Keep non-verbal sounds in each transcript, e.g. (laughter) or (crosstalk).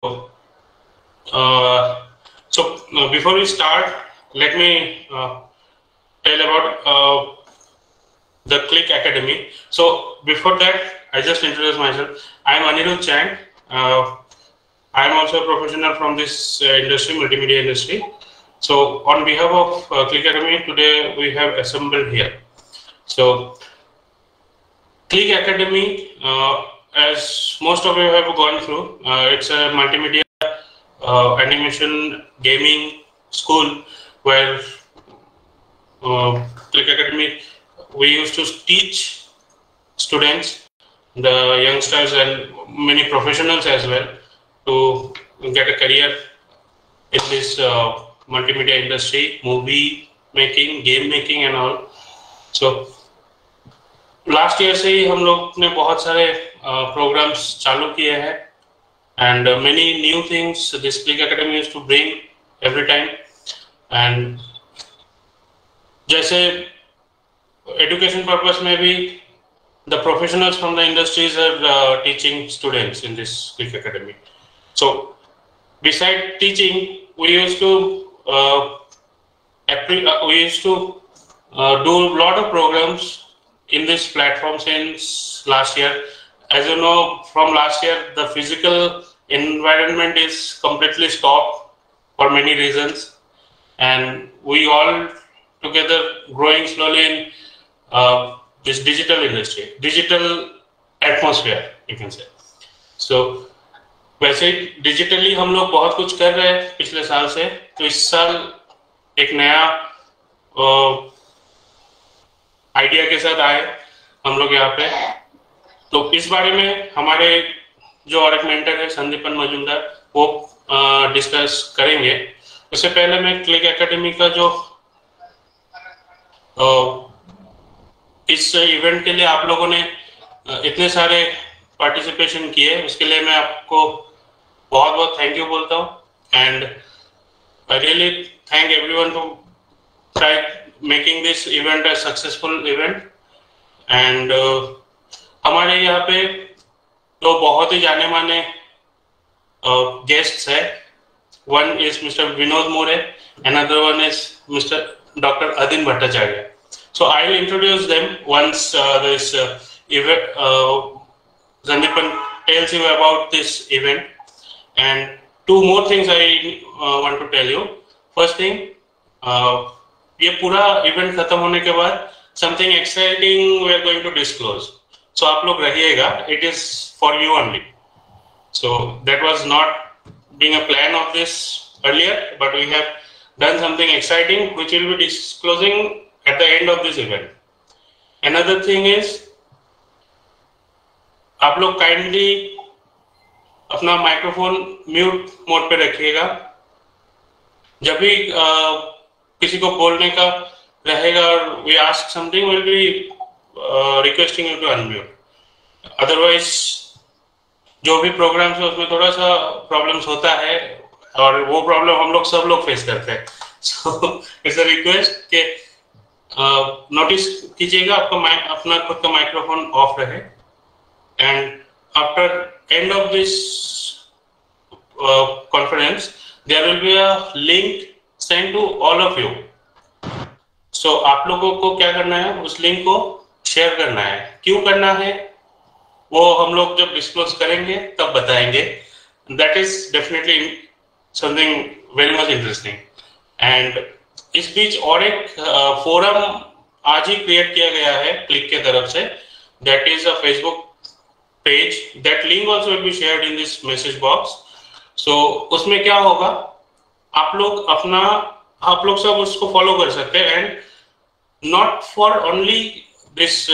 Uh, so uh, before we start, let me uh, tell about uh, the Click Academy. So before that, I just introduce myself. I'm Anirudh Chand. Uh, I'm also a professional from this uh, industry, multimedia industry. So on behalf of Click Academy, today we have assembled here. So Click Academy, as most of you have gone through, uh, it's a multimedia uh, animation gaming school where uh, Click Academy we used to teach students, the youngsters and many professionals as well to get a career in this uh, multimedia industry, movie making, game making and all. So last year से ही हम लोग ने बहुत सारे programmes चालू किए हैं and many new things this click academy is to bring every time and जैसे एजुकेशन पर्पस में भी the professionals from the industries are teaching students in this click academy so beside teaching we used to uh, we used to uh, do a lot of programs in this platform since last year. As you know, from last year, the physical environment is completely stopped for many reasons, and we all together growing slowly in uh, this digital industry, digital atmosphere, you can say. So वैसे digitally हम लोग बहुत कुछ कर रहे हैं पिछले साल से तो इस साल एक नया आइडिया के साथ आए हम लोग यहाँ पे तो इस बारे में हमारे जो एक मेंटर है संदीपन मजुमदार वो डिस्कस करेंगे। उससे पहले मैं क्लिक एकेडमी का जो आ, इस इवेंट के लिए आप लोगों ने इतने सारे पार्टिसिपेशन किए उसके लिए मैं आपको बहुत बहुत थैंक यू बोलता हूँ। And I really thank everyone to try making this event a successful event and हमारे यहाँ पे तो बहुत ही जाने माने गेस्ट्स है। One is mister Vinod More and other one is mister doctor Adin Bhattacharya so I will introduce them once this event Sandeep tells you about this event and two more things I want to tell you first thing ये पूरा event खत्म होने के बाद something exciting we are going to disclose so आप लोग रहिएगा. It is for you only so that was not being plan of this earlier but we have done something exciting which will be disclosing at the end of this event another thing is आप लोग kindly अपना microphone mute mode पे रखिएगा. जब भी किसी को बोलने का रहेगा और we ask something will be requesting you to unmute otherwise जो भी प्रोग्राम्स है, उसमें थोड़ा सा प्रॉब्लम्स होता है और वो प्रॉब्लम हम लोग सब लोग फेस करते हैं। (laughs) सो इट्स अ रिक्वेस्ट के नोटिस कीजिएगा, आपका अपना खुद का माइक्रोफोन ऑफ़ रहे। And after end of this conference there will be a link send to all of you so आप लोगों को क्या करना है? उस लिंक को शेयर करना है। क्यों करना है? वो हम लोग जब डिस्क्लोज करेंगे, तब बताएँगे। That is definitely something very much interesting and इस बीच और एक फोरम आज ही क्रिएट किया गया है क्लिक के तरफ़ से। That is a Facebook page that link also will be share in this message box so उसमें क्या होगा? आप लोग अपना, आप लोग सब उसको फॉलो कर सकते हैं। And not for only this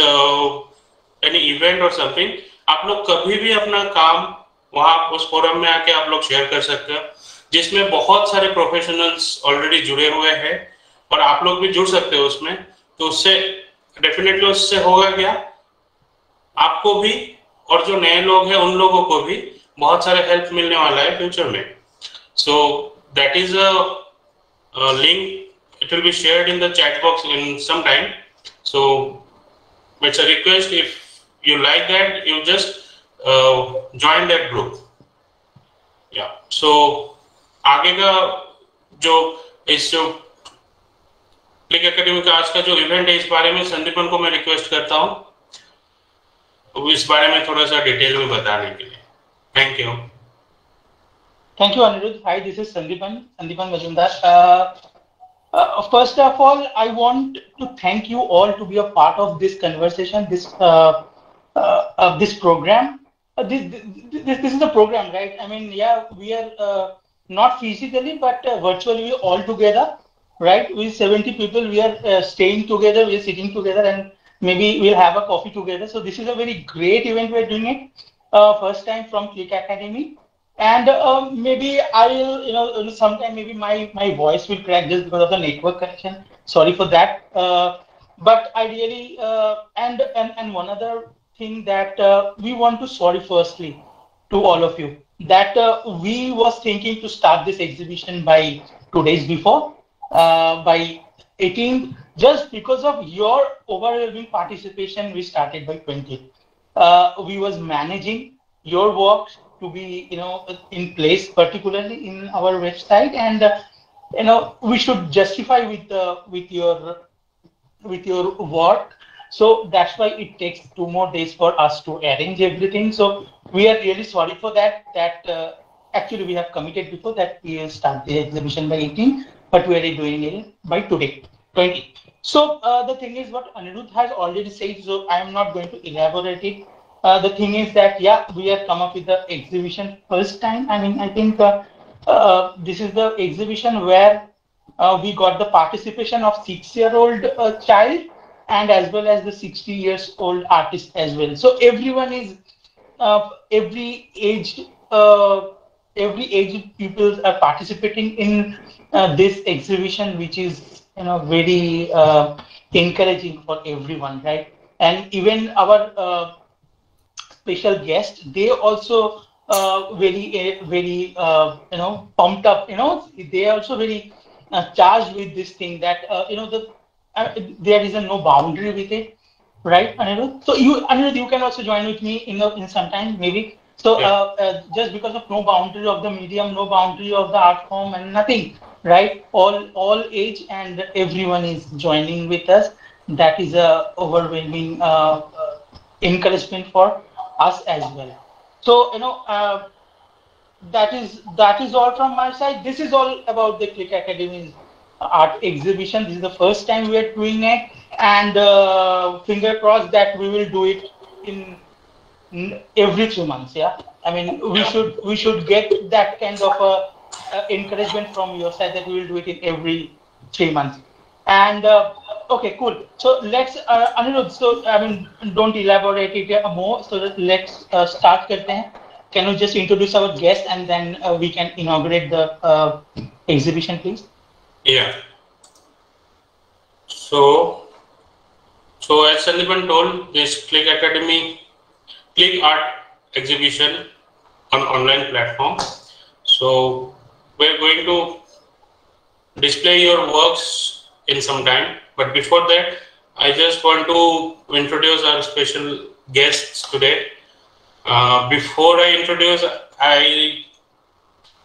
any event और समथिंग आप लोग कभी भी अपना काम वहाँ उस फोरम में आके आप लोग शेयर कर सकते हैं जिसमें बहुत सारे प्रोफेशनल्स ऑलरेडी जुड़े हुए हैं और आप लोग भी जुड़ सकते हो उसमें तो उससे डेफिनेटली उससे होगा क्या? आपको भी और जो नए लोग हैं उन लोगों को भी बहुत सारे हेल्प मिलने वाला है फ्यूचर में। सो is a, a, link it will be shared in the chat box in it's a request if you like that you just uh, join that group या सो आगे का जो इस जो क्लिक एकेडमी का आज का जो इवेंट है इस बारे में संदीपन को मैं रिक्वेस्ट करता हूँ इस बारे में थोड़ा सा डिटेल में बताने के लिए thank you Thank you, Anirudh. Hi, this is Sandipan, Sandipan Majumdar. Uh, first of all, I want to thank you all to be a part of this conversation, this uh, uh, this program. Uh, this, this, this is a program, right? I mean, yeah, we are uh, not physically, but uh, virtually all together, right? With 70 people, we are uh, staying together, we are sitting together, and maybe we'll have a coffee together. So this is a very great event we're doing it. First time from Click Academy and um, maybe I will, you know, sometime maybe my my voice will crack just because of the network connection. Sorry for that. Uh, but I really uh, and and and one other thing that uh, we want to sorry firstly to all of you that uh, we was thinking to start this exhibition by two days before uh, by 18 just because of your overwhelming participation we started by 20 uh, we was managing your work to be you know in place particularly in our website. And uh, you know we should justify with uh, with your with your work. So that's why it takes two more days for us to arrange everything. So we are really sorry for that that uh, actually we have committed before that we will start the exhibition by 18 but we are doing it by today 20 so uh, the thing is what Anirudh has already said so I am not going to elaborate it uh, the thing is that yeah we have come up with the exhibition first time. I mean i think uh, uh, this is the exhibition where uh, we got the participation of six year old uh, child and as well as the 60 years old artist as well. So everyone is every age every age people are participating in this exhibition which is you know very encouraging for everyone right? And even our special guest, they also uh, very uh, very uh, you know pumped up. You know, they are also very uh, charged with this thing that uh, you know the uh, there is a no boundary with it, right, Anirudh? So you Anirudh, you can also join with me in in some time maybe. So yeah. just because of no boundary of the medium, no boundary of the art form, and nothing, right? All all age and everyone is joining with us. That is a overwhelming encouragement for us as well. So you know uh, that is that is all from my side. This is all about the Click Academy's art exhibition. This is the first time we are doing it, and uh, finger crossed that we will do it in, every three months. Yeah, I mean we should we should get that kind of a, a encouragement from your side that we will do it in every three months. And uh, okay, cool. So let's, uh, Anirudh, so I mean, don't elaborate it more. So let's uh, start. Karte hain. Can you just introduce our guest and then uh, we can inaugurate the uh, exhibition, please? Yeah. So, so as Sandipan told, this Click Academy, Click Art exhibition on online platform. So we're going to display your works in some time. But before that, I just want to introduce our special guests today. Uh, before I introduce, I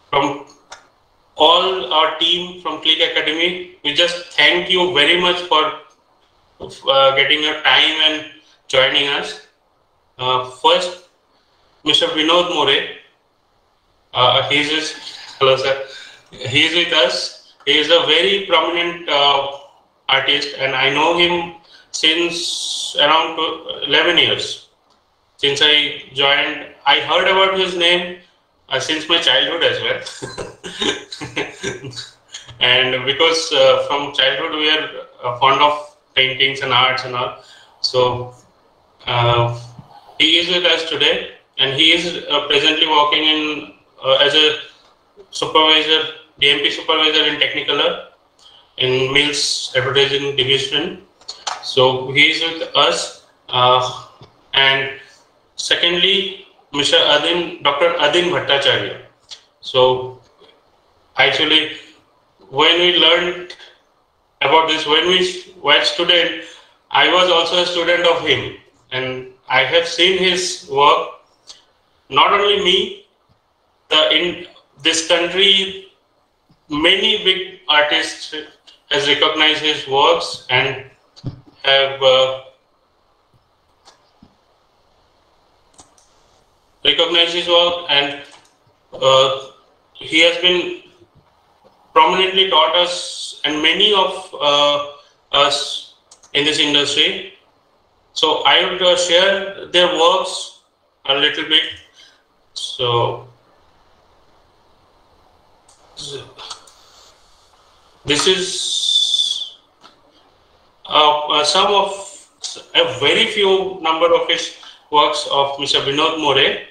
from all our team from Click Academy, we just thank you very much for uh, getting your time and joining us. Uh, first, Mr. Vinod More. Uh, he's hello sir. He's with us he is a very prominent uh, artist, and I know him since around 11 years. Since I joined, I heard about his name uh, since my childhood as well. (laughs) and because uh, from childhood we are uh, fond of paintings and arts and all, so uh, he is with us today, and he is uh, presently working in as a supervisor DMP supervisor in Technicolor in Mills Advertising Division. So he is with us. Uh, and secondly, Mr. Adin, Dr. Adin Bhattacharya. So actually, when we learned about this, when we were student, I was also a student of him, and I have seen his work. Not only me, the in this country, many big artists has recognized his works and have uh, recognized his work and uh, he has been prominently taught us and many of uh, us in this industry. So I would uh, share their works a little bit. So this is uh, uh, some of a very few number of his works of Mr. Vinod More.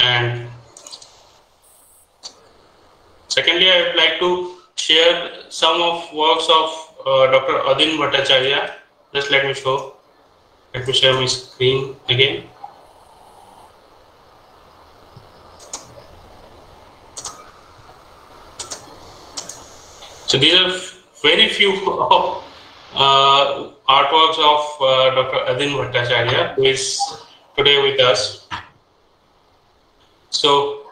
And secondly, I would like to share some of works of uh, Dr. Adin Bhattacharya. Just let me show. Let me share my screen again. So these are very few of (laughs) uh, artworks of uh, Dr. Adin Bhattacharya, who is today with us. So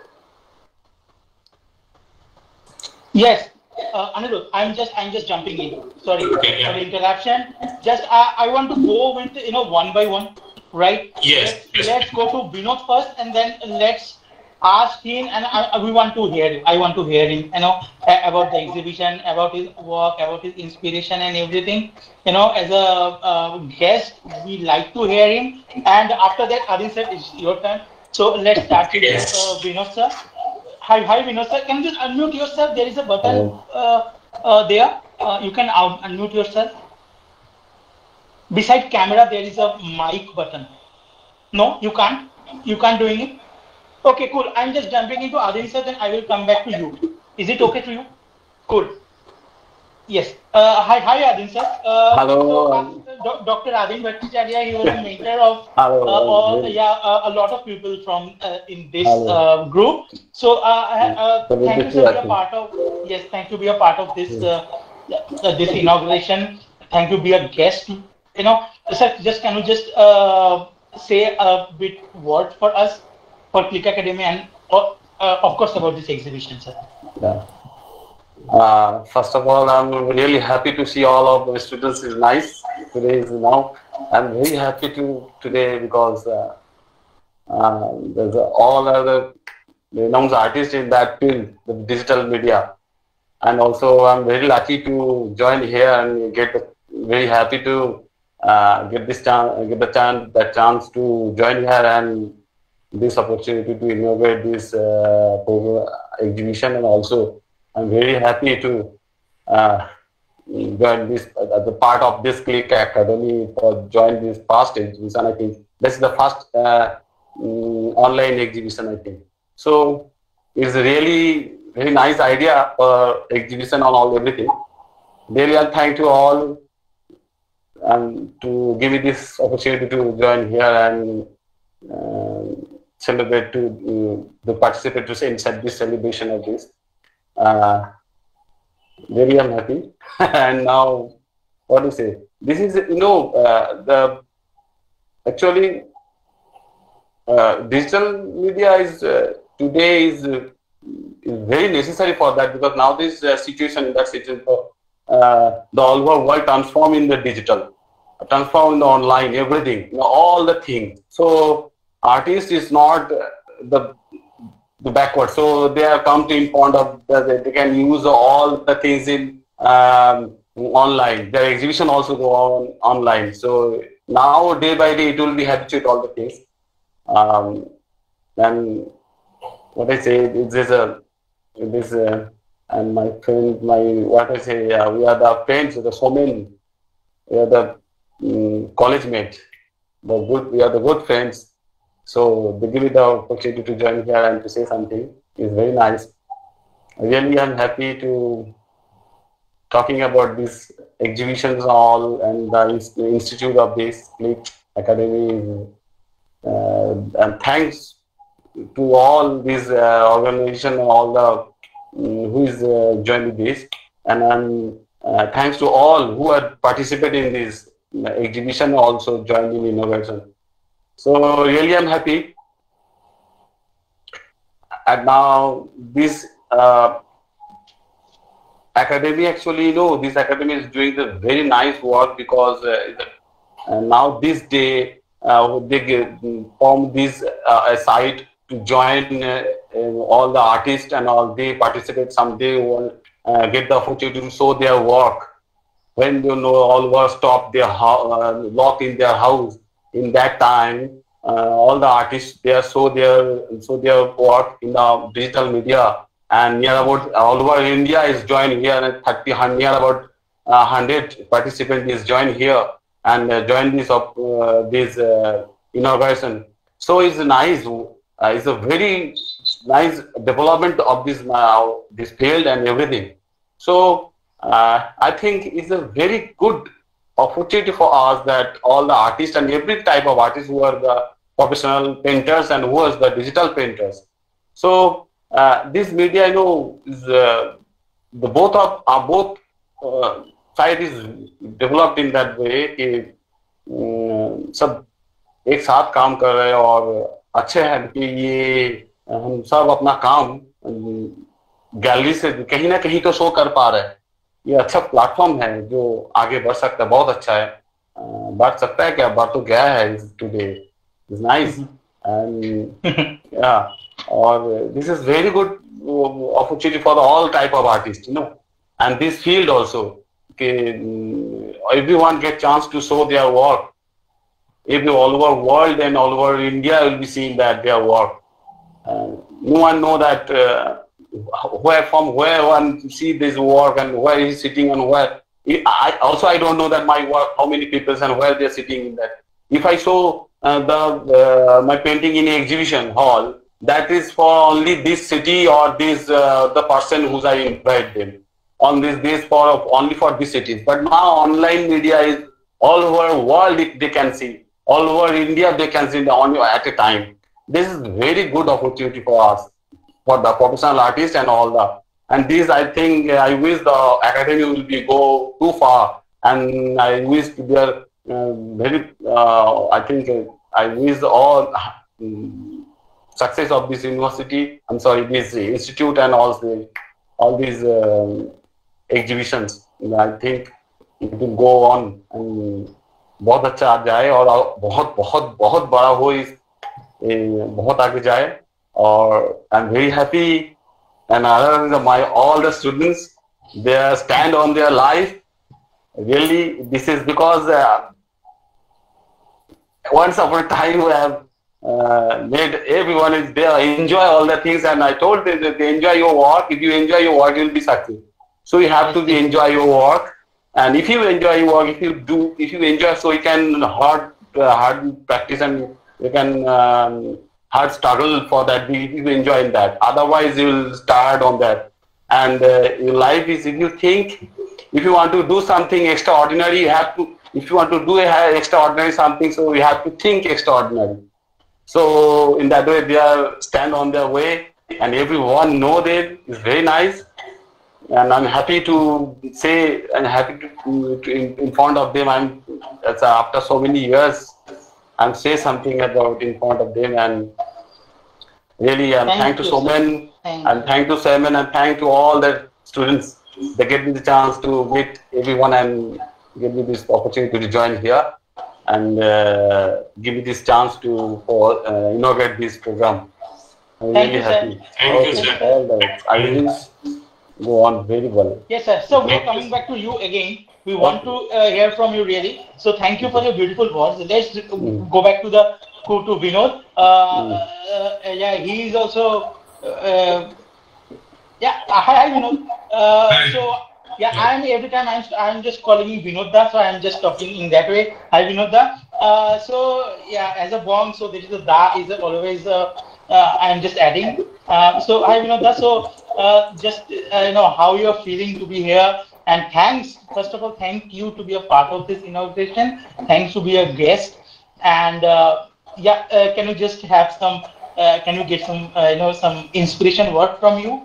Yes, uh, Anirudh, I'm just I'm just jumping in. Sorry Okay, yeah. for the interruption. Just I, I want to go with you know one by one, right? Yes, Let's, yes. let's go to Vinod first, and then let's ask him. And I, we want to hear. him. I want to hear him. You know about the exhibition, about his work, about his inspiration and everything. You know, as a uh, guest, we like to hear him. And after that, Adin sir, it's your turn. So let's start with Yes. uh, Vinod sir. Hi, hi, Vinod sir. Can you just unmute yourself? There is a button uh, uh, there. Uh, you can unmute yourself. Beside camera, there is a mic button. No, you can't. You can't doing it. Okay, cool. I'm just jumping into Adin sir, then I will come back to you. Is it okay to you? Cool. Yes. Uh, hi, hi, Adin sir. Uh, Hello. so, uh, Dr. Adin Bhattacharya, he was a (laughs) mentor of uh, uh, yeah, uh, a lot of people from uh, in this uh, group. So, uh, uh, uh, thank you to to be a part of. Yes, thank you to be a part of this uh, uh, this inauguration. Thank you be a guest. You know, sir, just can you just uh, say a bit word for us for Click Academy and of course about this exhibition, sir. Yeah. Uh, first of all, I'm really happy to see all of the students is nice. Today is now. I'm very happy to today because uh, uh, there's all other renowned artists in that field, the digital media, and also I'm very lucky to join here and get very happy to uh, get this chance, get the chance, that chance to join here and this opportunity to inaugurate this uh, program, exhibition and also I'm very happy to uh, join this as a part of this Click Academy for join this past exhibition. I think this is the first uh, mm, online exhibition. I think so. It's really very nice idea for exhibition on all everything. Really, I thank you all and to give me this opportunity to join here and uh, celebrate to uh, the participate to inside this celebration of this. Uh, really, I'm happy. (laughs) and now, what do you say? This is you know uh, the actually uh, digital media is uh, today is, uh, is very necessary for that because now this uh, situation that situation uh, the whole world transform in the digital transform in the online everything you know, all the things so artist is not the the backward. So they have come to in point of that they can use all the things in um, online. Their exhibition also go on online. So now day by day it will be habituate all the things. Um, and what I say is this a this uh, and my friend my what I say uh, we are the friends the so many. We are the um, college mates. The good we are the good friends so they give me the opportunity to join here and to say something is very nice really I'm happy to talking about these exhibitions all and the institute of this Click Academy uh, and thanks to all these uh, organization, all the um, who is uh, joining this, and I'm uh, thanks to all who are participating in this exhibition, also joining in innovation. So really, I'm happy. And now this uh, academy actually, you know, this academy is doing the very nice work because uh, now this day uh, they form this uh, site to join uh, all the artists and all they participate someday will uh, get the opportunity to show their work when you know all were stopped their uh, locked in their house in that time uh, all the artists they are show their show their work in the digital media and near about all over India is joined here and 30 near about uh, 100 participants is joined here and uh, this of uh, this uh, inauguration. So it's nice. it's a very nice development of this this field and everything. So I think it's a very good opportunity for us that all the artists and every type of artists who are the professional painters and who are the digital painters. So uh, this media, I know, is uh, the both of are both uh, side is developed in that way कि सब एक साथ काम कर रहे हैं और अच्छे हैं कि ये हम सब अपना काम गैलरी से कहीं ना कहीं तो शो कर पा रहे हैं ये अच्छा प्लेटफॉर्म है जो आगे बढ़ सकता है बहुत अच्छा है बढ़ सकता है क्या बढ़ तो गया है टुडे इज नाइस एंड या और this is very good opportunity for all type of artist you know and this field also Mm, everyone get chance to show their work. If all over world and all over India will be seeing that their work. Uh, no one know that uh, where from where one see this work and where he's sitting and where. I also I don't know that my work how many people and where they're sitting in that. If I show uh, the uh, my painting in an exhibition hall, that is for only this city or this uh, the person who's I invite them on this base for only for this city. But now online media is all over world they can see. All over India they can see the on at a time. This is very good opportunity for us, for the professional artists and all the. And this I think I wish the academy will be go too far, and I wish their uh, very. Uh, I think uh, I wish all. Um, success of this university i'm sorry this institute and also all these um, exhibitions. I think it will go on and बहुत अच्छा आ जाए और बहुत बहुत बहुत बड़ा हो इस बहुत आगे जाए or I'm very happy. And other than my all the students, they stand on their life. Really, this is because uh, once upon a time we have uh, made everyone is there enjoy all the things. And I told them that they enjoy your work. If you enjoy your work, you'll be successful. So you have to be, enjoy your work. And if you enjoy your work, if you do, if you enjoy, so you can hard, uh, hard practice and you can. Um, hard struggle for that if you enjoy that. Otherwise, you will start on that. And uh, life is, if you think, if you want to do something extraordinary, you have to, if you want to do a extraordinary something, so you have to think extraordinary. So in that way, they are stand on their way and everyone know them. it's very nice and I'm happy to say and happy to, to in, in front of them. I'm after so many years, I'm say something about in front of them, and really, I'm thank, thank to Somen, thank and thank to Simon, and thank to all the students. They give me the chance to meet everyone and give me this opportunity to join here and uh, give me this chance to for, uh, inaugurate this program. I'm thank really you, happy. Sir. Thank okay. you, sir. All the, I go on very well. Yes, sir. So we're coming back to you again. We want to uh, hear from you really. So thank you for your beautiful words. Let's mm. go back to the to Vinod. Uh, mm. uh, yeah, he is also. Uh, yeah, hi, Vinod. Uh, hi. So yeah, I'm every time I'm I'm just calling you Vinodda, so I'm just talking in that way. Hi, Vinodda. Uh, so yeah, as a bomb, so there is a da is always. Uh, uh, I'm just adding. Uh, so I you know so uh, just uh, you know how you're feeling to be here and thanks first of all thank you to be a part of this inauguration. Thanks to be a guest and uh, yeah, uh, can you just have some can you get some you know some inspiration work from you?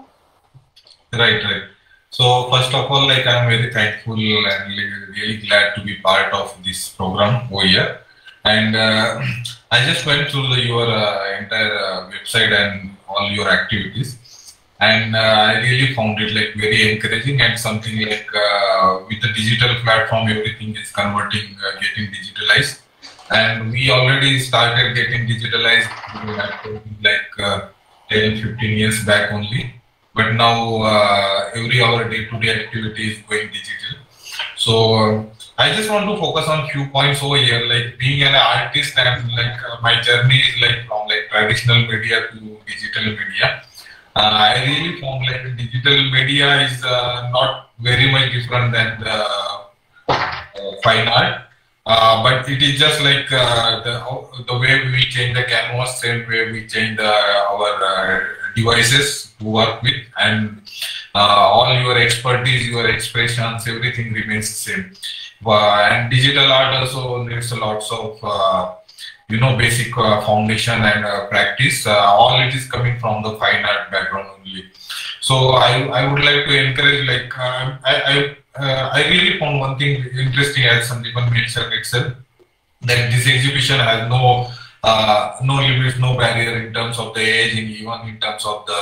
Right, right. So first of all, like I'm very thankful and really glad to be part of this program over here. And uh, (clears throat) I just went through the, your uh, entire uh, website and all your activities, and uh, I really found it like very encouraging and something like uh, with the digital platform, everything is converting, uh, getting digitalized, and we already started getting digitalized like 10, 15 years back only but now uh, every our day-to-day activity is going digital. So uh, I just want to focus on few points over here, like being an artist and like uh, my journey is like from like traditional media to digital media. Uh, I really found like digital media is uh, not very much different than the uh, fine art. Uh, but it is just like uh, the, the way we change the canvas, same way we change the, our devices to work with and uh, all your expertise, your expressions, everything remains the same. Uh, and digital art also needs a lots of uh, you know basic uh, foundation and uh, practice. Uh, all it is coming from the fine art background only. So I, I would like to encourage like I I, I really found one thing interesting as Sandipan mentioned itself that this exhibition has no uh, no limits, no barrier in terms of the age, and even in terms of the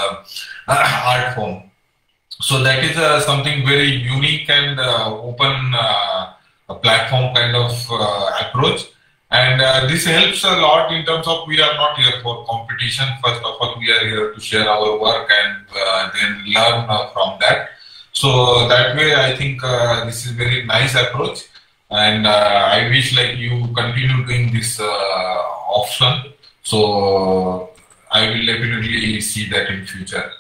uh, art form. So that is uh, something very unique and uh, open uh, platform kind of uh, approach. And this helps a lot in terms of we are not here for competition. First of all, we are here to share our work and then learn from that. So that way, I think this is very nice approach and uh, I wish like you continue doing this uh, often. So I will definitely see that in future.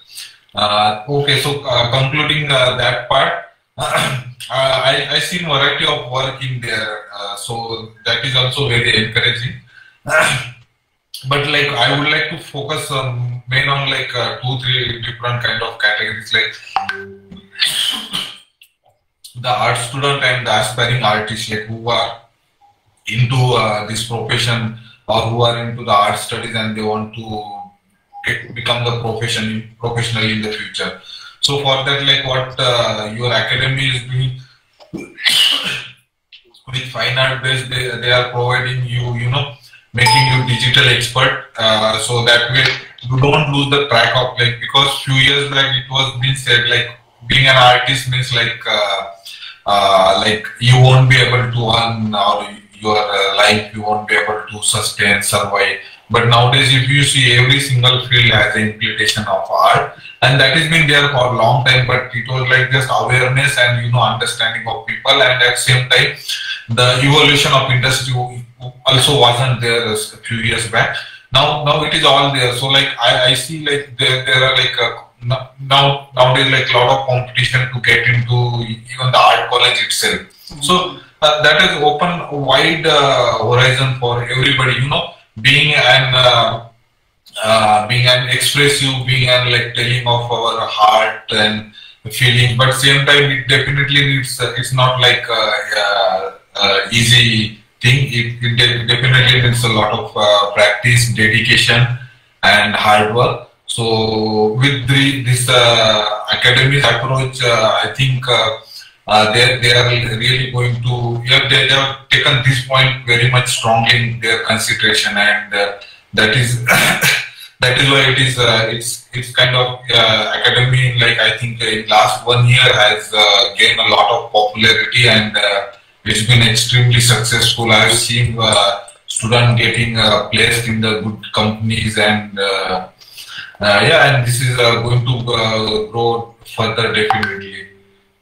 Uh, okay, so concluding that part, (clears throat) I, I see variety of work in there, so that is also very encouraging. (clears throat) but like I would like to focus on main on like uh, two three different kind of categories like the art student and the aspiring artist like who are into uh, this profession or who are into the art studies and they want to get, become the profession professional in the future. So for that, like what uh, your academy is doing (coughs) with fine art based, they, they are providing you, you know, making you digital expert. Uh, so that way you don't lose the track of like because few years back it was been said like being an artist means like uh, uh, like you won't be able to earn or your uh, life you won't be able to sustain survive. But nowadays if you see every single field has an implication of art and that has been there for a long time but it was like just awareness and you know understanding of people and at the same time the evolution of industry also wasn't there a few years back. Now now it is all there. So like i, I see like there, there are like a now nowadays like a lot of competition to get into even the art college itself. Mm-hmm. So uh, that has opened a wide uh, horizon for everybody. You know, being an uh, uh being an expressive, being an like telling of our heart and feelings, but same time it definitely needs. Uh, it's not like uh, easy thing. It, it, definitely needs a lot of practice, dedication, and hard work. So with the, this uh, academic approach, uh, I think uh, they, they are really going to, yeah, they, they have taken this point very much strongly in their consideration and that is (coughs) that is why it is uh, it's it's kind of uh, academy like I think in last one year has uh, gained a lot of popularity and it's been extremely successful. I've seen students getting placed in the good companies and yeah, and this is uh, going to uh, grow further definitely.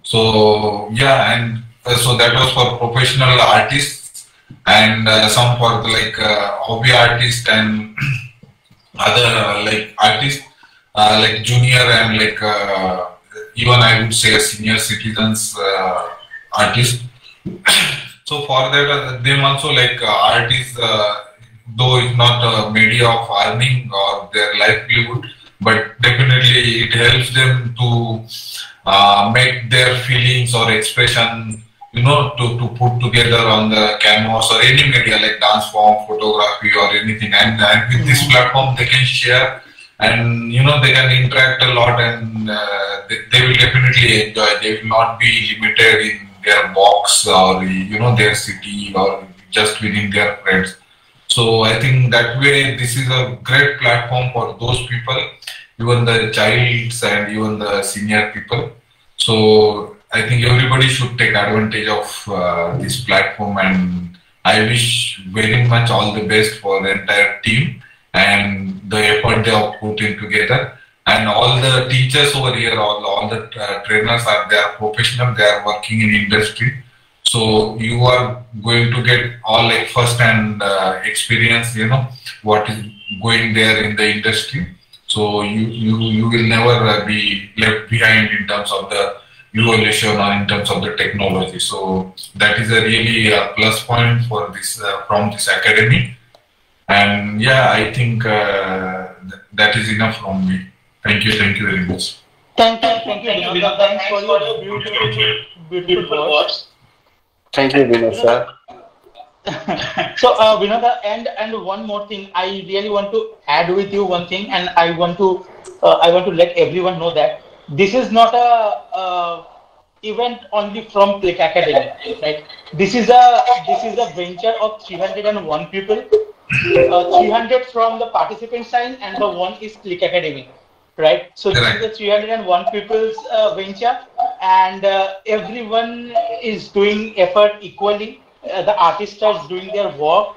So yeah, and so that was for professional artists and some for like hobby artists and (clears throat) other like artists like junior and like even I would say senior citizens uh, artists. (clears throat) so for that, uh, them also like uh, artists though it's not a media of earning or their livelihood, but definitely it helps them to uh, make their feelings or expression you know, to, to put together on the canvas or any media like dance form, photography or anything. And, and with this platform, they can share and, you know, they can interact a lot and uh, they, they will definitely enjoy. They will not be limited in their box or, you know, their city or just within their friends. So I think that way, this is a great platform for those people, even the childs and even the senior people. So I think everybody should take advantage of uh, this platform and I wish very much all the best for the entire team and the effort they have put in together. And all the teachers over here, all, all the uh, trainers are they are professional, they are working in industry. So you are going to get all like first hand uh, experience, you know, what is going there in the industry. So you, you, you will never uh, be left behind in terms of the evolution or in terms of the technology. So that is a really a plus point for this uh, from this academy. And yeah, I think uh, th- that is enough from me. Thank you, thank you very much. Thank you, thank you, Vinod. Thanks for your beautiful, beautiful words. Thank you, Vinod sir. (laughs) so uh, Vinoda, and and one more thing, I really want to add with you one thing, and I want to uh, I want to let everyone know that this is not a uh, event only from Click Academy, right? This is a this is a venture of 301 people, uh, 300 from the participant side, and the one is Click Academy, right? So this is the 301 people's uh, venture, and uh, everyone is doing effort equally. Uh, the artists are doing their work,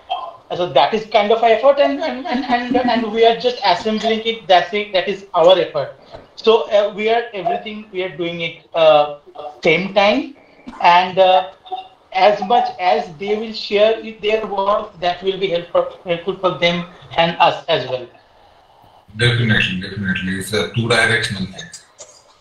so that is kind of effort, and and, and and and we are just assembling it. That's it. That is our effort. So uh, we are everything we are doing it uh, same time, and uh, as much as they will share with their work, that will be helpful helpful for them and us as well. Definitely, definitely. It's a two directional thing.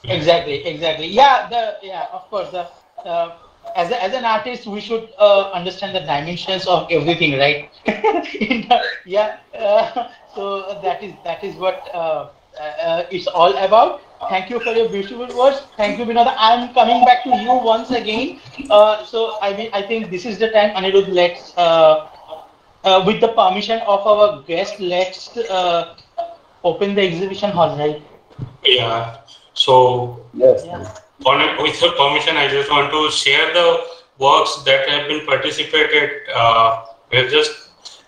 Exactly, exactly. Yeah, the yeah, of course. The uh, as a, as an artist, we should uh, understand the dimensions of everything, right? (laughs) The- yeah. Uh, so that is that is what uh, uh, it's all about. Thank you for your beautiful words. Thank you, Vinod. I'm coming back to you once again. Uh, so I mean, I think this is the time, Anirudh. Let's, with the permission of our guest, let's open the exhibition hall, right? Yeah. So Yes. Yeah. on with your permission, I just want to share the works that have been participated. Uh, we have just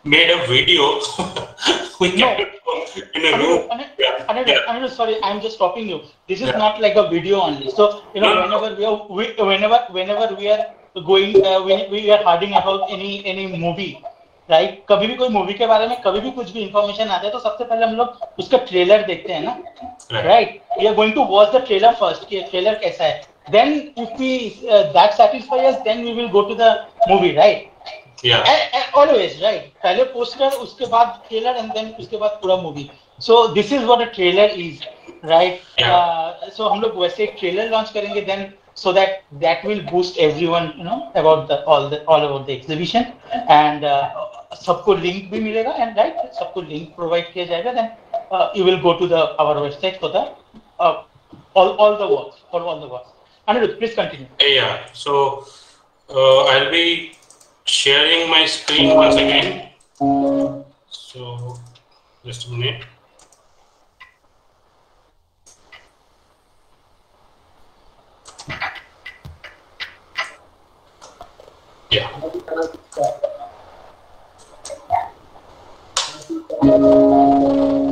made a video. (laughs) we No. can in a room. Anirudh, Yeah. Anirudh, Yeah. Anirudh, sorry, I'm just stopping you. This is Yeah. not like a video only. So you know, No, no, no. whenever we are, we, whenever whenever we are going, uh, we, we are hearing about any any movie, right? कभी भी कोई movie के बारे में कभी भी कुछ भी इंफॉर्मेशन आता है तो सबसे पहले हम लोग उसका ट्रेलर देखते हैं ना? Right. We are going to watch the trailer first कि trailer कैसा है? If we uh, that satisfies us then we will go to the movie right? Always right पहले पोस्टर उसके बाद ट्रेलर एंड देन उसके बाद पूरा movie so this is what a trailer is right so हम लोग वैसे एक ट्रेलर लॉन्च करेंगे then so that that will boost everyone you know about the all the all about the exhibition and uh, सबको link भी मिलेगा and right सबको link provide किया जाएगा then you will go to the our website for the all all the works for all the works anirudh please continue Yeah. So uh, I'll be sharing my screen once again. So just a minute. Yeah. yeah.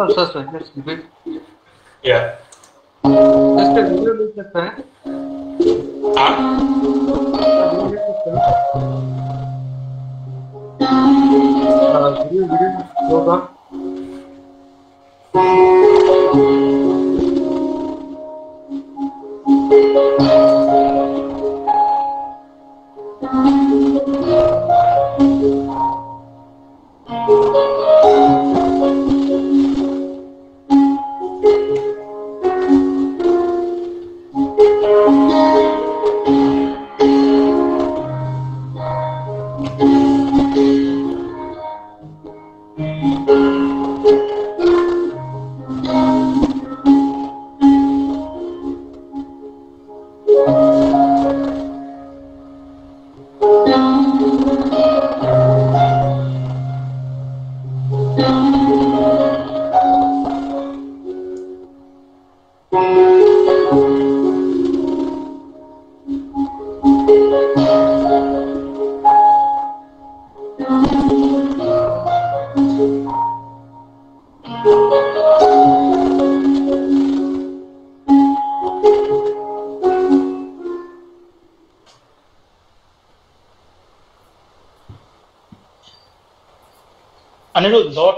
Uh, sir, sir, sir, just repeat. Yeah. Just a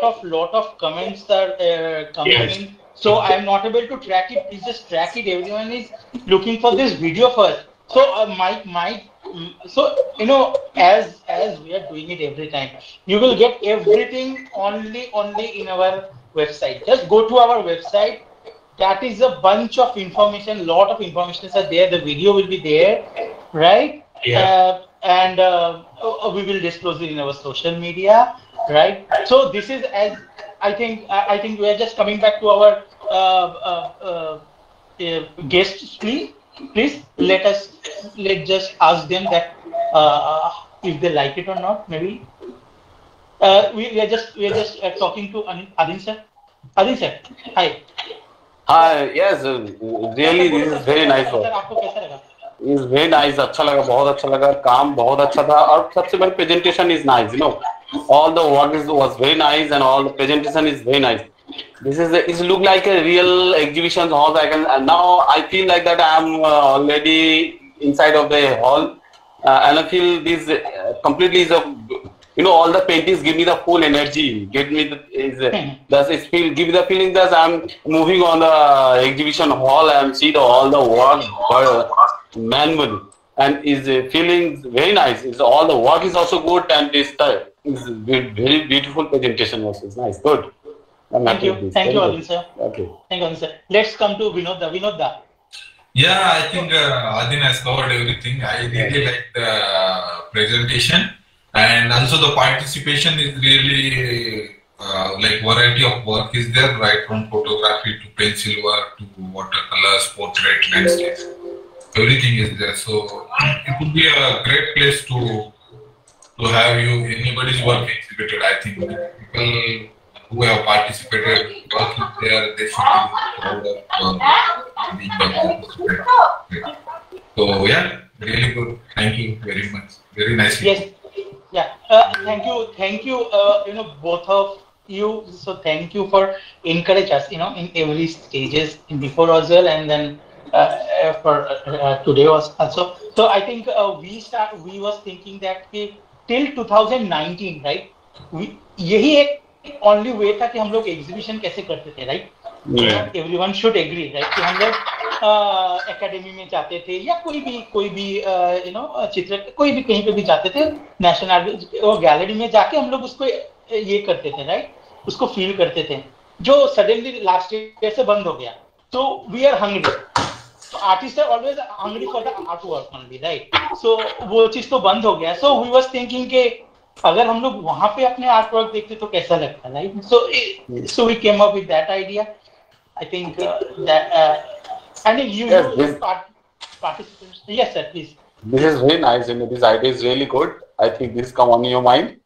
lot of lot of comments are uh, coming Yes. in. So I am not able to track it. Please just track it. Everyone is looking for this video first. So uh, my my mm, so you know as as we are doing it every time, you will get everything only only in our website. Just go to our website. That is a bunch of information. Lot of information are there. The video will be there, right? Yeah. Uh, and uh, uh, we will disclose it in our social media, right? So this is as I think I think we are just coming back to our uh, uh, uh, guests. Please, please let us let just ask them that uh, if they like it or not. Maybe uh, we, we are just we are just uh, talking to Adin sir. Adin sir, hi. Hi, yes, uh, really, this is very nice is very nice अच्छा लगा बहुत अच्छा लगा काम बहुत अच्छा था और सबसे बड़ी presentation is nice you know all the work is was very nice and all the presentation is very nice this is it look like a real exhibition hall I can, and now i feel like that i am uh, already inside of the hall uh, and i feel this uh, completely is a you know all the paintings give me the full energy give me the is uh, does it feel give me the feeling that i'm moving on the exhibition hall and see the all the work manual and is feeling very nice is all the work is also good and this uh, is very beautiful presentation also it's nice good I'm Thank you, thank you, Very Adin good. sir. okay Thank you, Adin sir. Let's come to Vinodda. Vinodda. Yeah, I think uh, Adin has covered everything. I really like the presentation and also the participation is really uh, like variety of work is there right from photography to pencil work to watercolors, portrait, landscapes. Everything is there. So it would be a great place to to have you anybody's work exhibited. I think people who have participated working there, they should be proud of uh. So yeah, really good. Thank you very much. Very nicely. Yes. Yeah. Uh, thank you. Thank you. Uh, you know, both of you. So thank you for encourage us. You know, in every stages, in before as well, and then for uh, uh, today was also. So I think uh, we start. We was thinking that till 2019, right? We यही एक only way था कि हम लोग exhibition कैसे करते थे, right? Yeah. Everyone should agree right कि हम लोग एकेडमी में जाते थे या कोई भी कोई भी यू नो चित्र कोई भी कहीं पे भी जाते थे नेशनल आर्ट गैलरी में जाके हम लोग उसको ये करते थे राइट उसको फील करते थे जो सडनली लास्ट ईयर से बंद हो गया तो we are hungry So artists are always hungry for the artwork only, right? So वो चीज़ तो बंद हो गया. So we was thinking कि अगर हम लोग वहाँ पे अपने आर्ट वर्क देखते तो कैसा लगता right so so we came up with that idea I think that I think you Yes, this- participants. Yes, sir, please. This is very nice. You know, this idea is really good. I think this come on your mind, uh,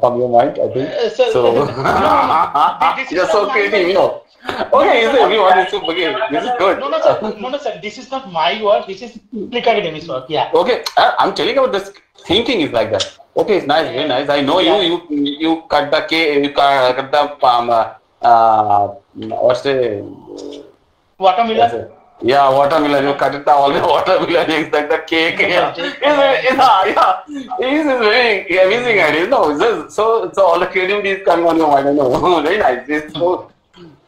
from your mind. I think Uh, sir, so. no, no, no. This is (laughs) (laughs) You're so my creative, you know. Okay, so everyone is so okay. This is good. No, no, sir. No, no, sir. This is not my work. This is Click Academy's work. Yeah. Okay, I- I'm telling about this thinking is like that. Okay, it's nice, very nice. I know you. You you cut the K. You cut, cut the um, uh, uh, what's the Watermelon. Yeah watermelon. You cut it the all the watermelon. It's like the cake. Yeah, it's, it's, yeah, yeah. This is very amazing idea. No, it's just, so so all the creativity is coming on your mind. I know. (laughs) very nice. It's so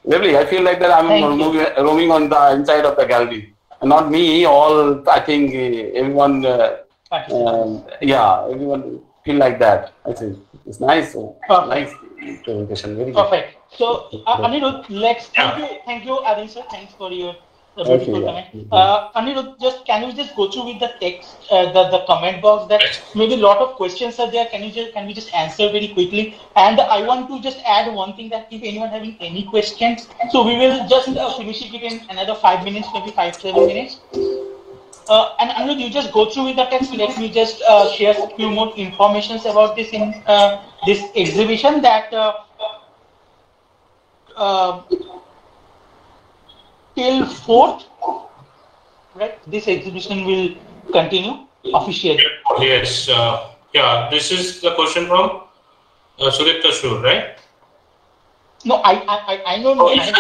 lovely. I feel like that I'm Thank moving, roaming on the inside of the gallery. Not me. All I think uh, everyone. Uh, um, yeah, everyone feel like that. I think it's nice. So, Perfect. nice presentation. Very good. Perfect. So, uh, Anirudh, let's thank you, thank you, Adil sir. Thanks for your beautiful Okay, yeah. Uh, Anirudh, just can you just go through with the text, uh, the the comment box that maybe a lot of questions are there. Can you just can we just answer very quickly? And I want to just add one thing that if anyone having any questions, so we will just uh, finish it in another five minutes, maybe five seven minutes. Uh, and Anirudh, you just go through with the text. Let me just uh, share a few more informations about this in uh, this exhibition that uh, uh, till fourth, right? This exhibition will continue officially. Yes. Uh, yeah. This is the question from uh, Sudipta Shur, right? No, I I I- I know. Oh, yeah. I,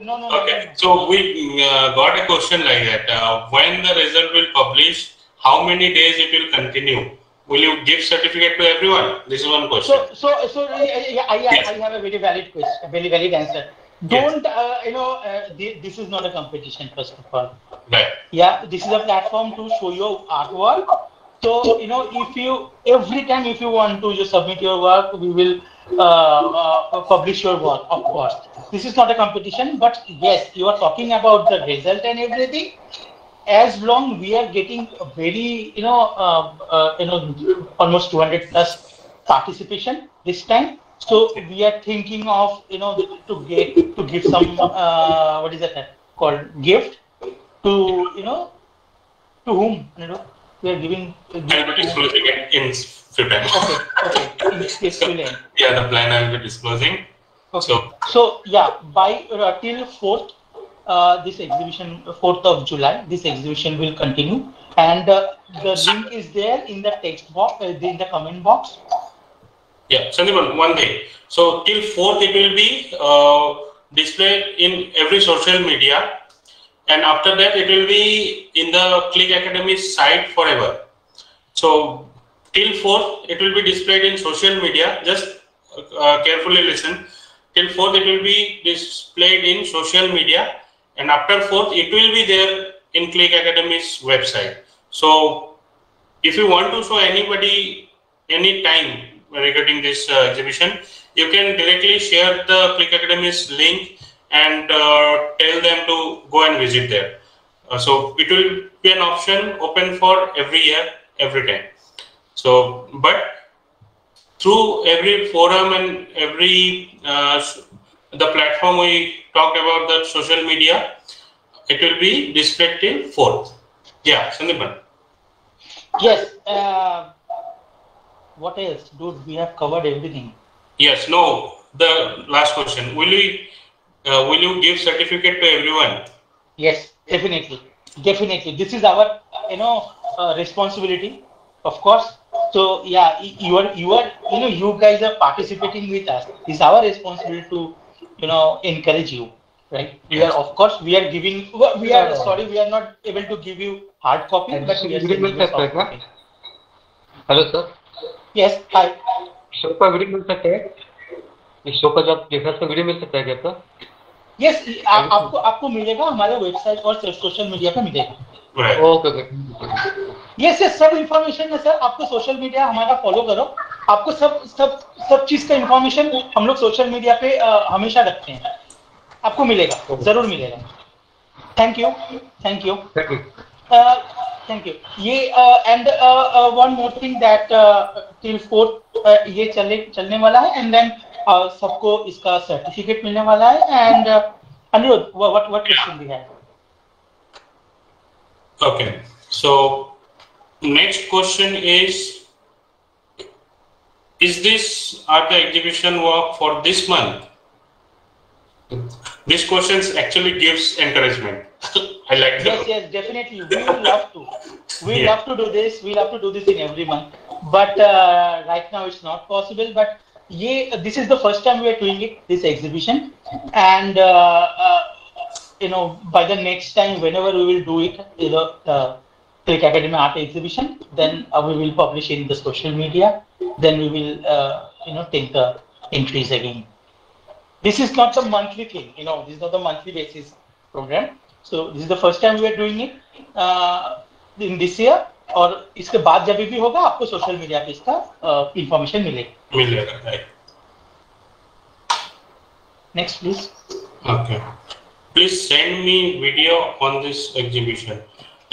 no, no, no, Okay. no. So we uh, got a question like that. Uh, when the result will publish, how many days it will continue? Will you give certificate to everyone? This is one question. So, so, so, yeah, I, I, I have a very valid question, a very valid answer. Don't, uh, you know, uh, thi- this is not a competition, first of all. right. Yeah, this is a platform to show your artwork. So, you know, if you, every time if you want to just submit your work, we will uh, uh, publish your work, of course. This is not a competition, but yes, you are talking about the result and everything. As long we are getting a very, you know, uh, uh, you know, almost 200 plus participation this time. So we are thinking of, you know, to get to give some, uh, what is that called, gift to, you know, to whom, you know, we are giving. a I'll be disclosing it in few. Okay, okay. In this case. Yeah, the plan I'll be disclosing. Okay. So So yeah, by uh, till fourth, uh, this exhibition, fourth of July, this exhibition will continue, and uh, the link is there in the text box, uh, in the comment box. Yeah, Sandeep, one thing. So till fourth, it will be uh, displayed in every social media, and after that, it will be in the Click Academy site forever. So till fourth, it will be displayed in social media. Just uh, carefully listen. Till fourth, it will be displayed in social media, and after fourth, it will be there in Click Academy's website. So if you want to show anybody any time regarding this uh, exhibition, you can directly share the Click Academy's link and uh, tell them to go and visit there. Uh, so it will be an option open for every year, every time. So, but through every forum and every the platform we talked about the social media, it will be till fourth. Yeah, Sandipan. Yes. Uh, what else? Dude, we have covered everything. Yes, no. The last question. Will you uh, will you give certificate to everyone? Yes, definitely. Definitely. This is our you know uh, responsibility, of course. So yeah, you are you are you know you guys are participating with us. It's our responsibility to you know encourage you right? We yes. are, of course, we are giving, we are, sorry, we are not able to give you hard copy, but we are giving you soft copy. Hello, sir. Yes, hi. Show का video मिल सकता है इस show का जो आप देख रहे वीडियो मिल सकता है क्या आपका Yes, आ, आपको आपको मिलेगा हमारे वेबसाइट और सोशल मीडिया पे मिलेगा. ओके ओके यस यस सब इंफॉर्मेशन है सर आपको सोशल मीडिया हमारा फॉलो करो आपको सब सब सब चीज़ का इंफॉर्मेशन हम लोग सोशल मीडिया पे हमेशा रखते हैं आपको मिलेगा ज़रूर मिलेगा thank you thank you thank you ये and one more thing that till fourth ये चले चलने वाला है एंड देन uh, सबको इसका सर्टिफिकेट मिलने वाला है and Anirudh what what question भी है okay so next question is is this are the exhibition work for this month this question actually gives encouragement I like Yes, that. yes, definitely. We will love to. We Yeah. love to do this. We love to do this in every month. But uh, right now it's not possible. But yeah, this is the first time we are doing it, this exhibition. And uh, uh, you know, by the next time, whenever we will do it, you know, the Click Academy Art Exhibition, then uh, we will publish in the social media. Then we will, uh, you know, take the entries again. This is not the monthly thing, you know, this is not the monthly basis program. So this is the first time we are doing it uh, in this year. और इसके बाद जब भी होगा आपको social media पे इसका information मिलेगी मिलेगा, right. Next please Okay. Please send me video on this exhibition.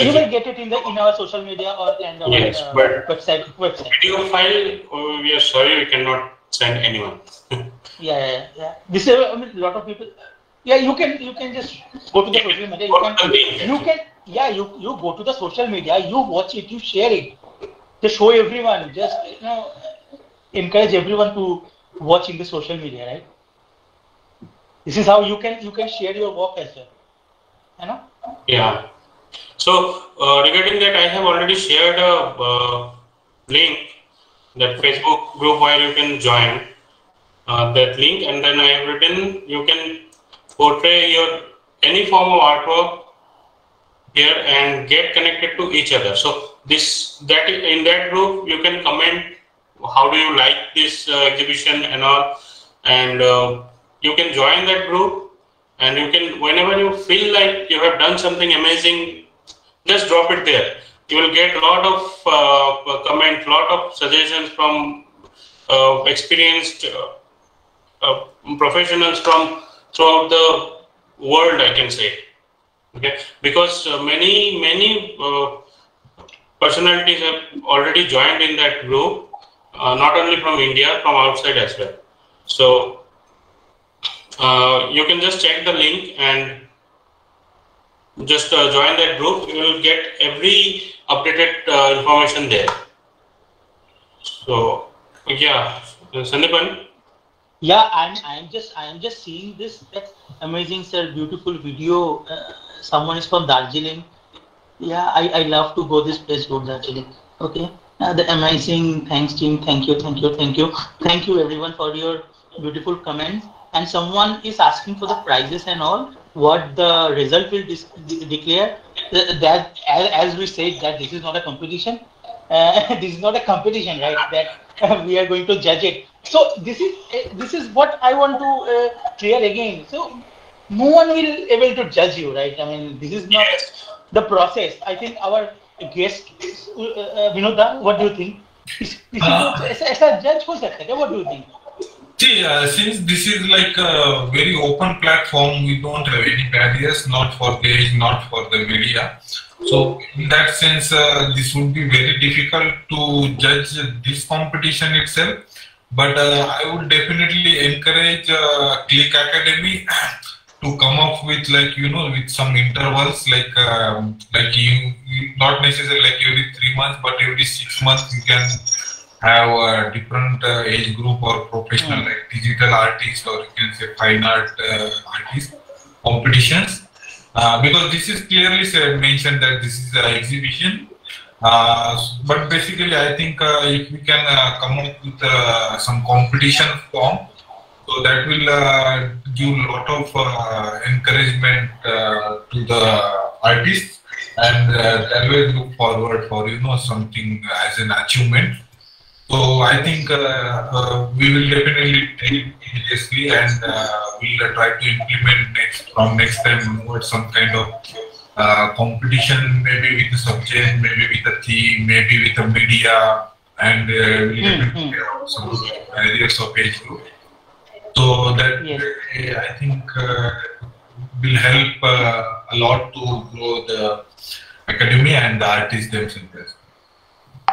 you will get it in the in our social media or and our Yes, uh, but- website website Video file, oh, we are sorry we cannot send anyone. (laughs) yeah yeah yeah this is I mean, a lot of people yeah you can you can just go to the social media. You Go to the can you can yeah you you go to the social media you watch it you share it. Just show everyone. Just you know encourage everyone to watch in the social media right? This is how you can you can share your work as well. You know? Yeah. So uh, regarding that, I have already shared a uh, link, that Facebook group where you can join uh, that link, and then I have written you can portray your any form of artwork here and get connected to each other. So this that in that group you can comment how do you like this uh, exhibition and all, and uh, you can join that group and you can whenever you feel like you have done something amazing just drop it there you will get a lot of uh, lot of suggestions from uh, experienced uh, uh, professionals from throughout the world i can say okay because uh, many many uh, personalities have already joined in that group uh, not only from india from outside as well so you can just check the link and just uh, join that group. You will get every updated uh, information there. So, yeah, Sandipan, Yeah, I'm I'm just I'm just seeing this that's amazing, sir. Beautiful video. Uh, someone is from Darjeeling. Yeah, I, I love to go this place, go Darjeeling. Okay. Uh, the amazing. Thanks, team. Thank you, thank you, thank you, thank you, everyone, for your beautiful comments. And someone is asking for the prizes and all. What the result will de- declare? Th- That as, as we said that this is not a competition Uh, (laughs) this is not a competition, right? That (laughs) we are going to judge it. So this is uh, this is what I want to uh, clear again. So no one will able to judge you, right? I mean, this is not Yes. the process. I think our guest, uh, uh, Vinoda, what do you think? इस- किसी को ऐसा ऐसा जज हो सकता है क्या? What do you think? See, uh, since this is like a very open platform, we don't have any barriers, not for the age, not for the media. So, in that sense, uh, this would be very difficult to judge this competition itself. But uh, I would definitely encourage uh, Click Academy to come up with like you know with some intervals like um, like you, you not necessarily like every three months, but every six months you can have a different uh, age group or professional Mm. like digital artist or you can say fine art uh, artist competitions uh, because this is clearly mentioned that this is an exhibition. Uh, but basically i think uh, if we can uh, come up with uh, some competition form so that will give a lot of encouragement to the artists and they always look forward for you know something as an achievement so I think uh, uh, we will definitely take it seriously and uh, we'll uh, try to implement next from next time onwards some kind of uh, competition, maybe with the subject, maybe with the theme, maybe with the media, and uh, Hmm, have some areas of age group. So that Yes. I think uh, will help uh, a lot to grow the academy and the artists themselves.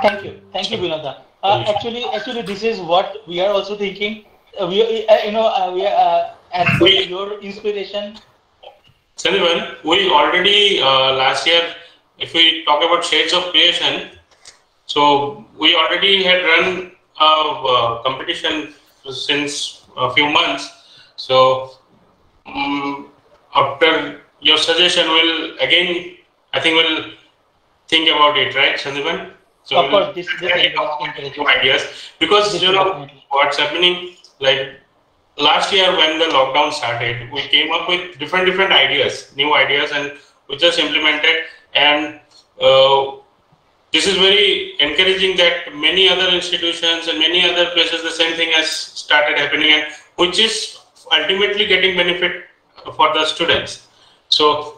Thank you, thank you, Vinoda. Uh, actually, actually, this is what we are also thinking. Uh, we, uh, you know, uh, we are uh, as We- your inspiration. Sandipan, we already uh, last year if we talk about shades of creation, so we already had run a uh, competition since a few months. So um, after your suggestion, we'll again, I think we'll think about it, right, Sandipan? So of course, this, this encourages ideas because this you know what's happening. Like last year when the lockdown started, we came up with different different ideas, new ideas, and we just implemented. And uh, this is very encouraging that many other institutions and many other places the same thing has started happening, and which is ultimately getting benefit for the students. So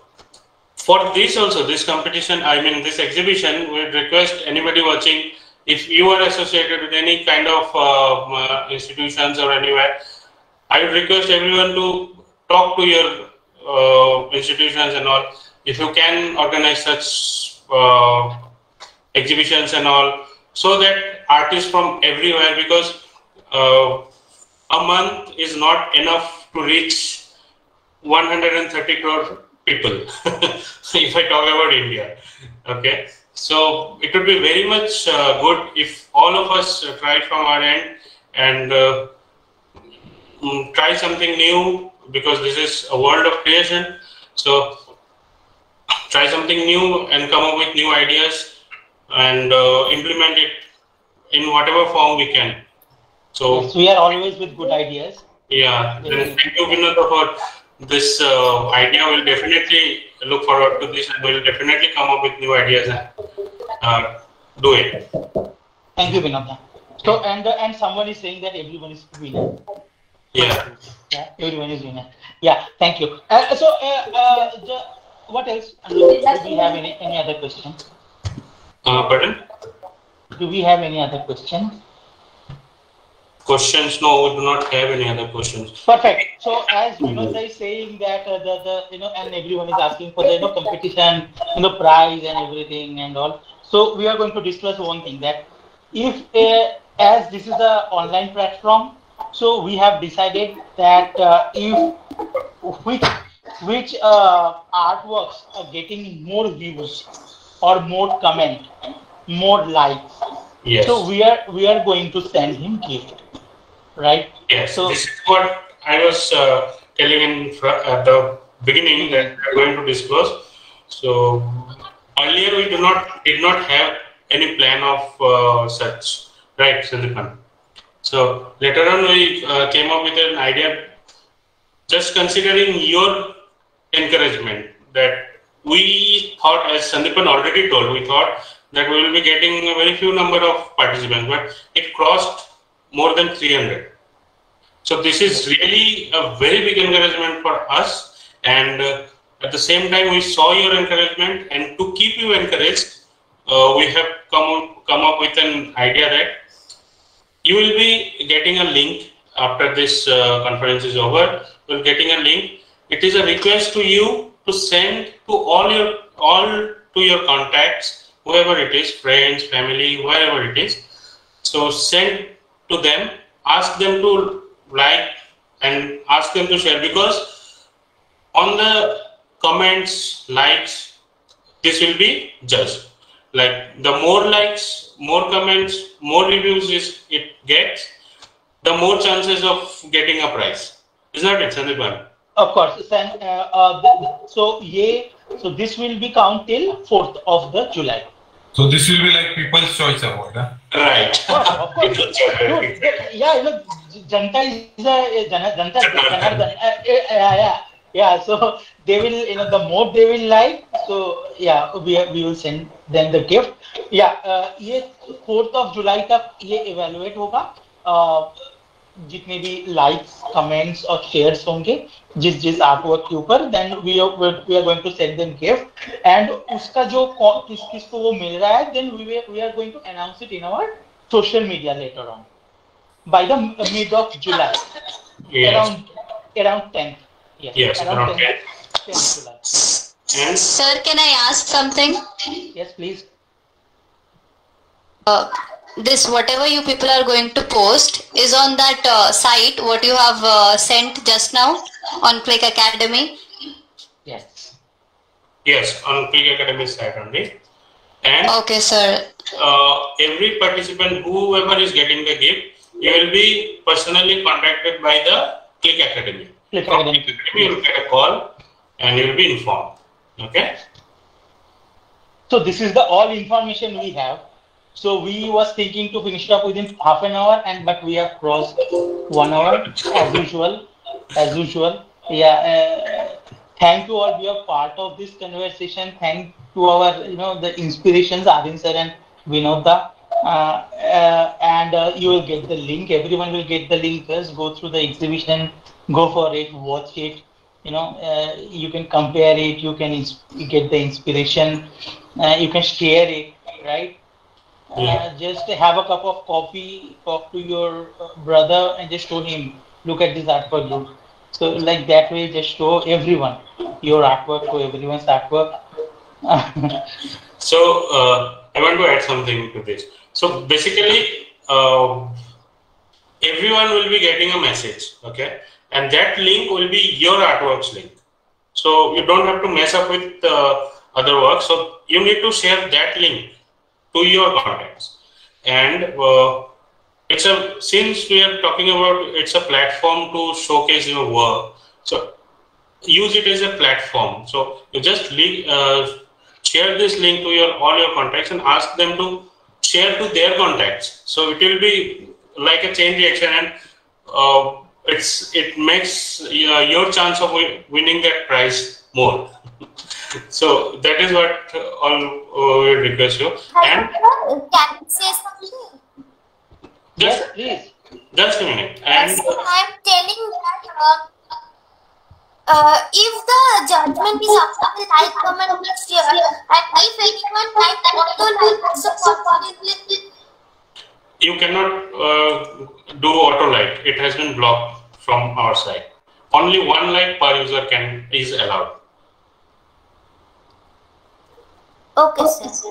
for this also, this competition, I mean this exhibition, we request anybody watching, if you are associated with any kind of uh, uh, institutions or anywhere, I would request everyone to talk to your uh, institutions and all. If you can organize such uh, exhibitions and all, so that artists from everywhere, because uh, a month is not enough to reach 130 crore people. (laughs) if I talk about India, okay. So it would be very much uh, good if all of us try from our end and uh, mm, try something new because this is a world of creation. So try something new and come up with new ideas and uh, implement it in whatever form we can. So yes, we are always with good ideas. Yeah, thank you, Vinod, for this uh, idea. We'll definitely look forward to this and we'll definitely come up with new ideas and uh, do it. Thank you, Vinod. So, and uh, and someone is saying that everyone is winner. Yeah. Yeah, everyone is winner. Yeah, thank you. Uh, so, uh, uh, the, what else? Do we have any, any other questions? Uh, pardon? Do we have any other questions? Questions? No, we do not have any other questions. Perfect. So, as Vinod is saying that uh, the, the you know, and everyone is asking for the you know competition, you know, prize and everything and all. So, we are going to discuss one thing that if uh, as this is a online platform, so we have decided that uh, if which which uh, artworks are getting more views or more comment, more likes. Yes. So we are we are going to send him gift, right? Yes. So- this is what I was uh, telling in fr- at the beginning that we are going to disclose. So earlier we do not did not have any plan of uh, such, right, Sandipan? So later on we uh, came up with an idea, just considering your encouragement that we thought, as Sandipan already told, we thought that we will be getting a very few number of participants, but it crossed more than 300. So this is really a very big encouragement for us, and uh, at the same time, we saw your encouragement, and to keep you encouraged, uh, we have come come up with an idea that you will be getting a link after this uh, conference is over. You're getting a link. It is a request to you to send to all your all to your contacts, whoever it is, friends, family, wherever it is. So send to them, ask them to like and ask them to share because on the comments, likes, this will be judged. Like the more likes, more comments, more reviews is it gets, the more chances of getting a prize. Is not it, Sandipan? Of course. Then, uh, uh, so yeah so this will be count till fourth of the July. So this will be like People's Choice Award. Huh? Right. Of course, of course. Dude, yeah, you know, Janta is a Jana, Janta, Janardhan. Uh, uh, yeah, yeah, yeah. So they will, you know, the more they will like, so yeah, we we will send them the gift. Yeah, uh, ये fourth of July तक ये evaluate होगा. Uh, जितने भी likes comments और shares होंगे जिस जिस आर्टवर्क के ऊपर then we we are going to send them gift and उसका जो किस किस को वो मिल रहा है then we we are going to announce it in our social media later on by the mid of July Yes. around around 10th yes, Yes, around 10th. 10th July. And? Sir, can I ask something? yes please. Uh, this whatever you people are going to post is on that uh, site what you have uh, sent just now on Click Academy. yes Yes, on Click Academy site only. And Okay, sir. uh, every participant, whoever is getting the gift, you will be personally contacted by the Click Academy. Click From Academy. Click Academy, you will get a call and you will be informed. Okay. So this is the all information we have. So we was thinking to finish it up within half an hour, and but we have crossed one hour as usual. As usual, yeah. Uh, thank you all. We are part of this conversation. Thank to our you know the inspirations Adin sir and Vinoda. Uh, uh, and uh, you will get the link. Everyone will get the link. Just go through the exhibition, go for it, watch it. You know, uh, you can compare it. You can ins- get the inspiration. Uh, you can share it, right? Yeah. Uh, just have a cup of coffee, talk to your uh, brother, and just show him. Look at this artwork, group. So like that way, just show everyone your artwork, show everyone's artwork. So uh, I want to add something to this. So basically, uh, everyone will be getting a message, okay, and that link will be your artworks link. So you don't have to mess up with uh, other work. So you need to share that link to your contacts, and uh, it's a since we are talking about it's a platform to showcase your work. So use it as a platform. So you just link, uh, share this link to your all your contacts and ask them to share to their contacts. So it will be like a chain reaction, and uh, it's it makes uh, your chance of wi- winning that prize more. (laughs) so that is what uh, all uh, we request you. And Can I say something? yes, just please. just a minute. And So I'm telling that uh, uh, if the judgment is after the like, comment, and share, and if anyone like auto like, so you cannot uh, do auto like. It has been blocked from our side. Only one like per user can is allowed. Okay, sir.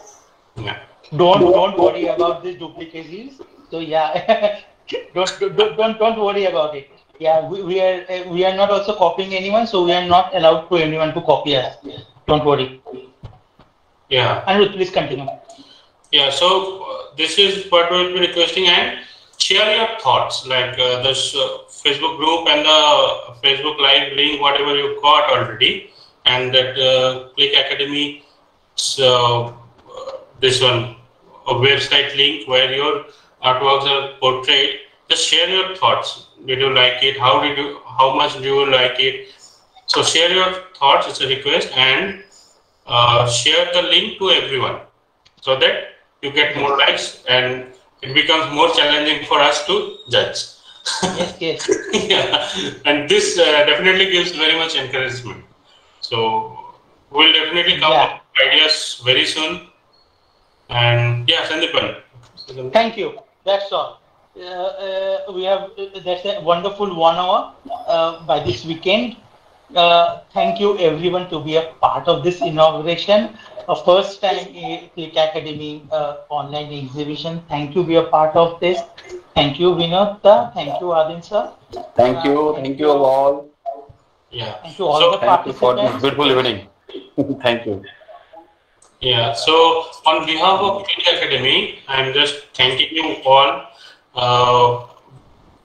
Yeah. Don't don't worry about these duplicacies. So yeah, (laughs) don't don't don't don't worry about it. Yeah, we, we are uh, we are not also copying anyone, so we are not allowed to anyone to copy us. Don't worry. Yeah. Anirudh, please continue. Yeah, so uh, this is what we'll be requesting and share your thoughts like uh, this uh, Facebook group and the Facebook live link, whatever you got already, and that uh, Click Academy, so uh, this one, a website link where your artworks are portrayed. Just share your thoughts. Did you like it? How did you? How much do you like it? So share your thoughts. It's a request and uh, share the link to everyone so that you get more likes and it becomes more challenging for us to judge. Yes, yes. (laughs) yeah, and this uh, definitely gives very much encouragement. So we'll definitely come Yeah. Up ideas very soon. And yeah, Sandipan. Thank you. That's all. Uh, uh, we have uh, that's a wonderful one hour uh, by this weekend. Uh, thank you everyone to be a part of this inauguration, a first time a Click Academy uh, online exhibition. Thank you be a part of this. Thank you Vinod. Thank you Adin sir. Thank you. Thank you all. Yeah. Thank you all So- the Thank you for this beautiful evening. (laughs) Thank you. Yeah, so on behalf of Click Academy, I'm just thanking you all, uh,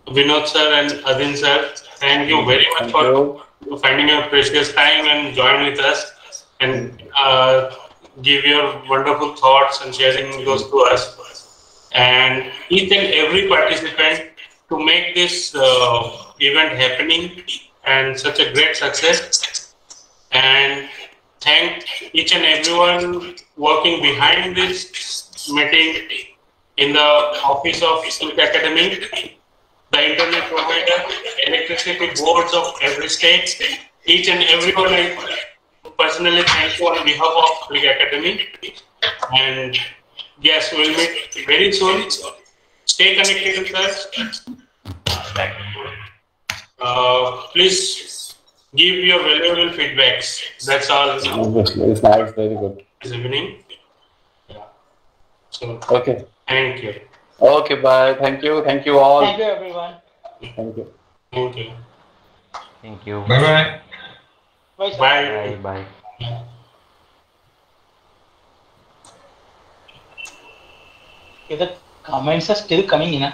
Vinod sir and Adin sir. Thank you very much Thank for finding your precious time and join with us and uh, give your wonderful thoughts and sharing those to us. And each and every participant to make this uh, event happening and such a great success. And thank each and everyone working behind this meeting in the office of Click Academy, the internet provider, electricity boards of every state, each and everyone I personally thank you on behalf of Click Academy. And yes, we'll meet very soon. Stay connected with us. Uh, please give your valuable feedbacks. That's all. Obviously, it's nice, very good. Good evening. Yeah. So, okay. Thank you. Okay, bye. Thank you. Thank you all. Thank you, everyone. Thank you. Thank you. Thank you. Bye bye. Bye. Bye. Bye. bye. The comments are still coming in.